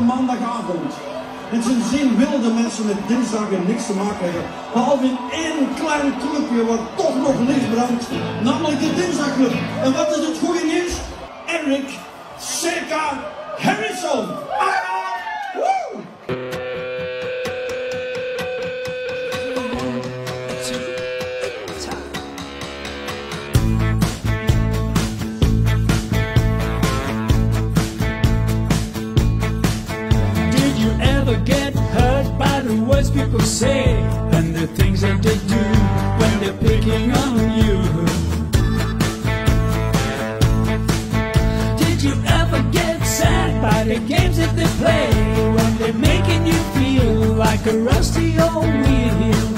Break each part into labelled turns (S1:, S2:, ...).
S1: maandagavond. En sindsdien wilden mensen met dinsdagen niks te maken hebben. Behalve in één klein clubje wat toch nog licht brandt. Namelijk de Dinsdagclub. En wat is het goede nieuws? Eric C.K. Harrison. Ah!
S2: Words people say and the things that they do when they're picking on you? Did you ever get sad by the games that they play when they're making you feel like a rusty old wheel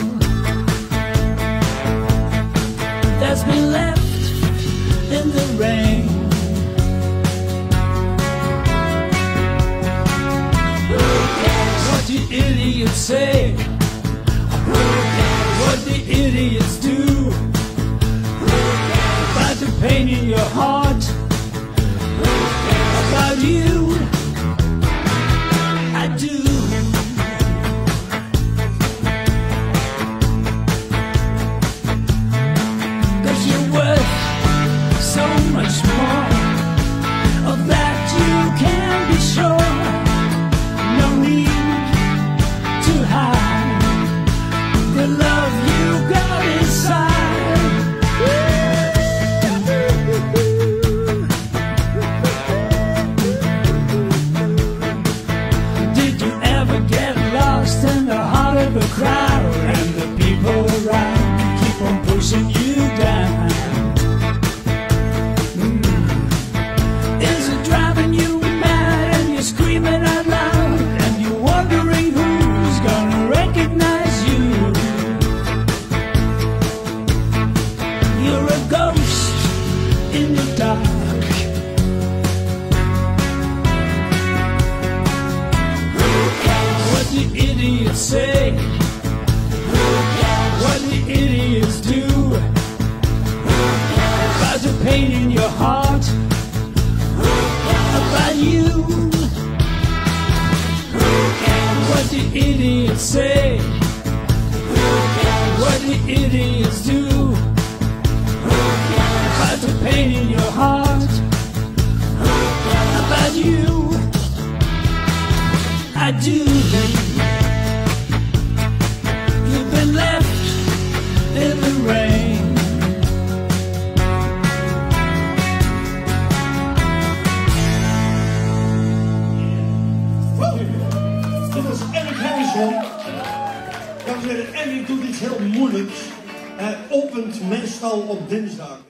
S2: that's been left in the rain? The idiots say? What the idiots do? About the pain in your heart? About you? The love you got inside. What the idiots say? What the idiots do? The pain in your heart you. What the idiots say? In your heart about you. I do. You've been left in the rain.
S1: Dit is Eric Harrison. Dames en heren, Eric doet iets heel moeilijks. Hij opent meestal op dinsdag.